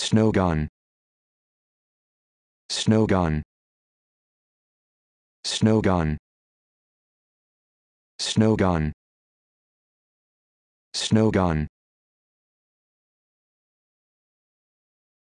snow gun snow gun snow gun snow gun snow gun